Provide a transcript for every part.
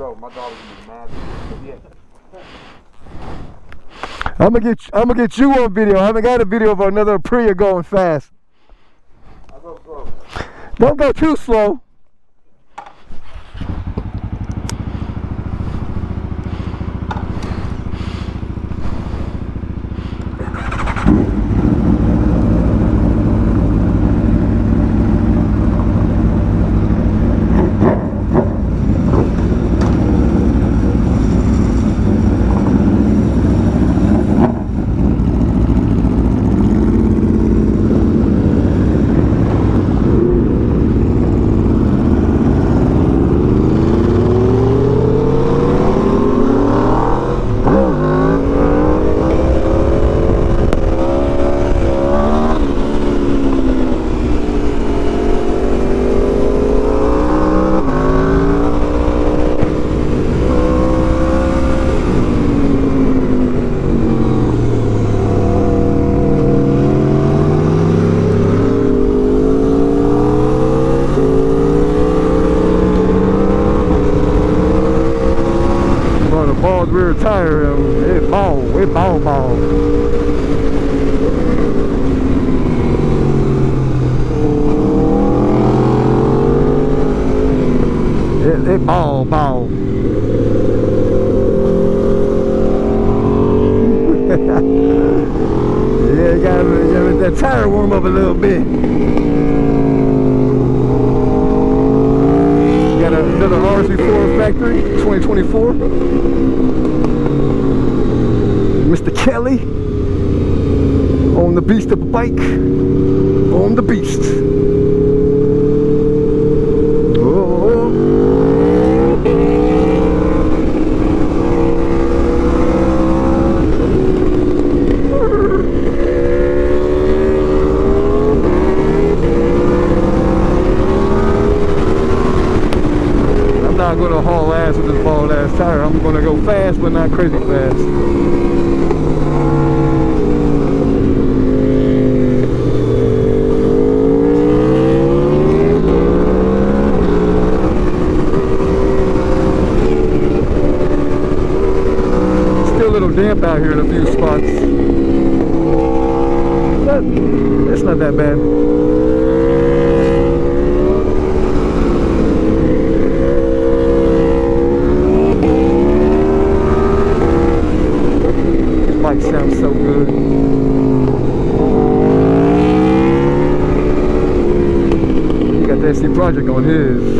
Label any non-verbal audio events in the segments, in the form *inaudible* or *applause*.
go. My dog mad. Yeah. I'm gonna get I'm gonna get you on video. I haven't got a video of another Aprilia going fast. Go slow. Don't go too slow. Bro, the ball's rear tire, um, ball ball. It, it ball ball. yeah, you gotta, let that tire warm up a little bit. Got another RSV4 factory, 2024. Kelly on the beast of a bike, on the beast. I'm not gonna haul ass with this bald ass tire. I'm gonna go fast, but not crazy fast. Still a little damp out here in a few spots. But it's not that bad. This bike sounds so good. He got the SC Project on his.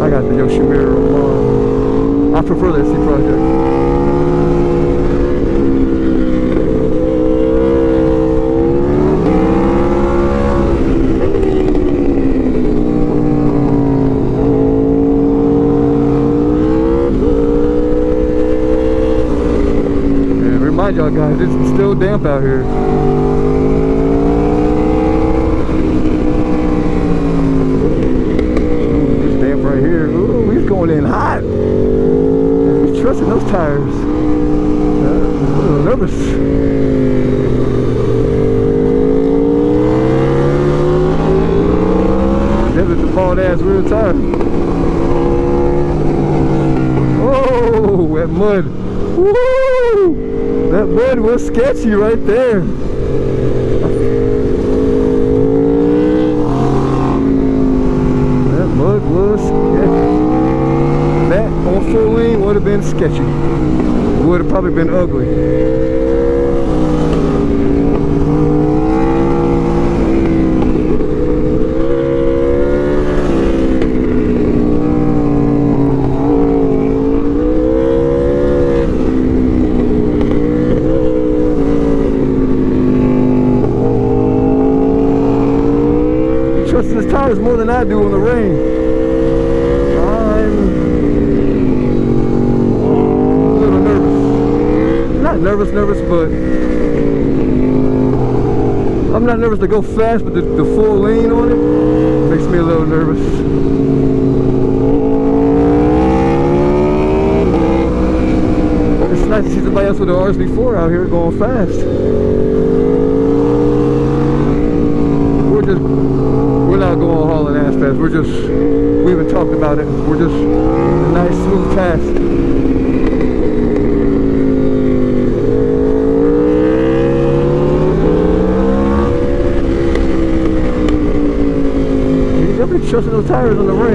I got the Yoshimura on mine. I prefer the SC Project. And remind y'all guys, it's still damp out here. Ooh, it's damp right here. Ooh, he's going in hot. He's trusting those tires. Uh, a little nervous. Never the bald ass rear tire. Oh, that mud. Woo! That mud was sketchy right there. That mud was sketchy. That on full lean would have been sketchy. Would have probably been ugly. More than I do in the rain. I'm a little nervous. Not nervous, nervous, but I'm not nervous to go fast, but the, the full lean on it makes me a little nervous. It's nice to see somebody else with an RSV4 out here going fast. We're just, we're just we even talked about it. We're just a nice smooth definitely trusting those tires on the ring.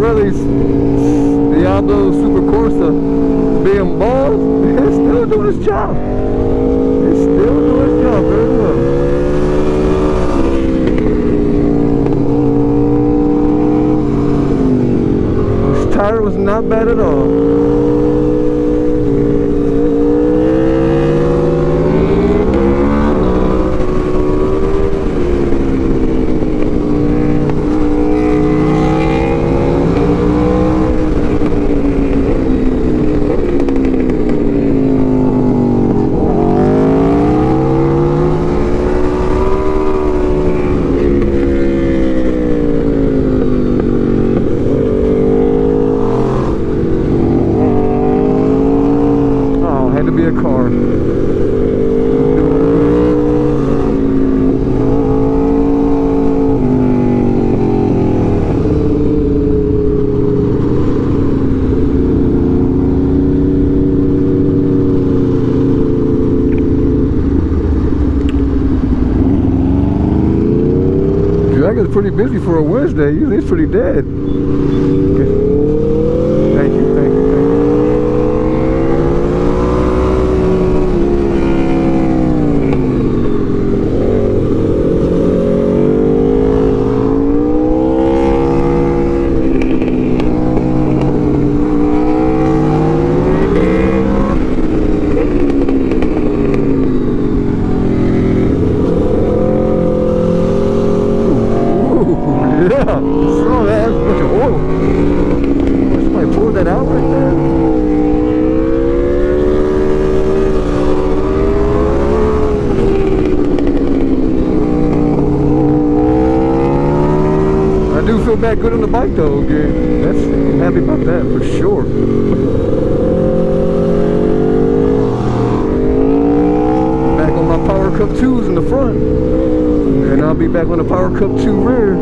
Pirelli's Diablo Super Corsa being balls, *laughs* it's still doing its job. It's still doing its job very. This tire was not bad at all. Oh, had to be a car. Dragon's pretty busy for a Wednesday. Usually it's pretty dead. Okay. Thank you, thank you, thank you. Ooh, yeah. Saw that. That's a bunch of oil. Somebody pulled that out right there. Feel back good on the bike though, again. That's I'm happy about that for sure. Back on my Power Cup 2s in the front. And I'll be back on the Power Cup 2 rear